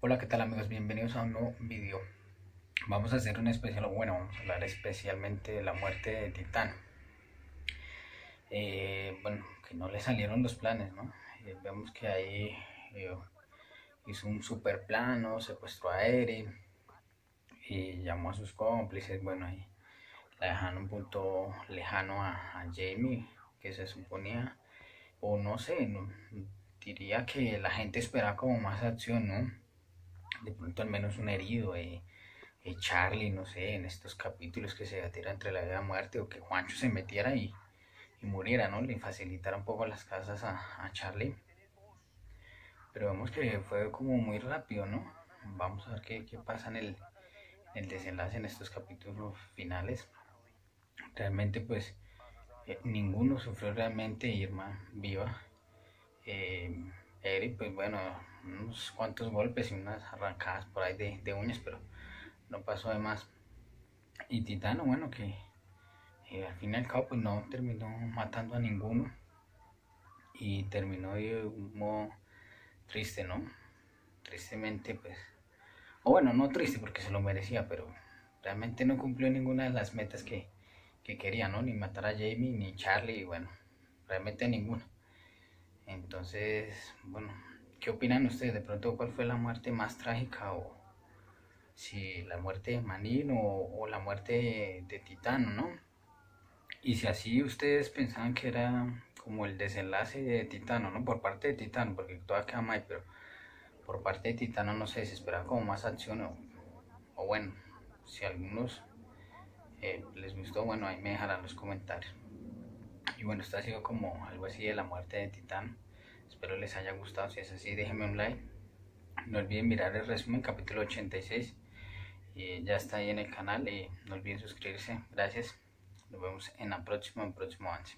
Hola, ¿qué tal amigos? Bienvenidos a un nuevo video. Vamos a hacer un especial, bueno, vamos a hablar especialmente de la muerte de Titán. Eh, bueno, que no le salieron los planes, ¿no? Eh, vemos que ahí eh, hizo un super plano, secuestró a Eren y llamó a sus cómplices, bueno, ahí la dejaron un punto lejano a, Jamie, que se suponía, o no sé, diría que la gente espera como más acción, ¿no? De pronto al menos un herido, eh, eh, Charlie, no sé, en estos capítulos que se batiera entre la vida y muerte, o que Juancho se metiera y, y muriera, ¿no? Le facilitara un poco las casas a, a, Charlie. Pero vemos que fue como muy rápido, ¿no? Vamos a ver qué, qué pasa en el, el, desenlace en estos capítulos finales. Realmente, pues, eh, ninguno sufrió realmente Irma viva. Eh, Eric, pues bueno, unos cuantos golpes y unas arrancadas por ahí de, de uñas, pero no pasó de más. Y Titano, bueno, que eh, al fin y al cabo pues no terminó matando a ninguno y terminó de un triste, ¿no? Tristemente pues, o bueno, no triste porque se lo merecía, pero realmente no cumplió ninguna de las metas que, que quería, ¿no? Ni matar a Jamie, ni Charlie, y bueno, realmente ninguna. Entonces, bueno, ¿Qué opinan ustedes? De pronto, ¿cuál fue la muerte más trágica? O si la muerte de Manín o, la muerte de, Titano, ¿no? Y si así ustedes pensaban que era como el desenlace de Titano, ¿no? Por parte de Titano, porque todavía queda mal, pero por parte de Titano no sé, se esperaba como más acción o, o bueno, si algunos eh, les gustó, bueno, ahí me dejarán los comentarios. Y bueno, esto ha sido como algo así de la muerte de Titano. Espero les haya gustado. Si es así, déjenme un like. No olviden mirar el resumen, capítulo 86. Y ya está ahí en el canal. Y no olviden suscribirse. Gracias. Nos vemos en la próxima, en próximo avance.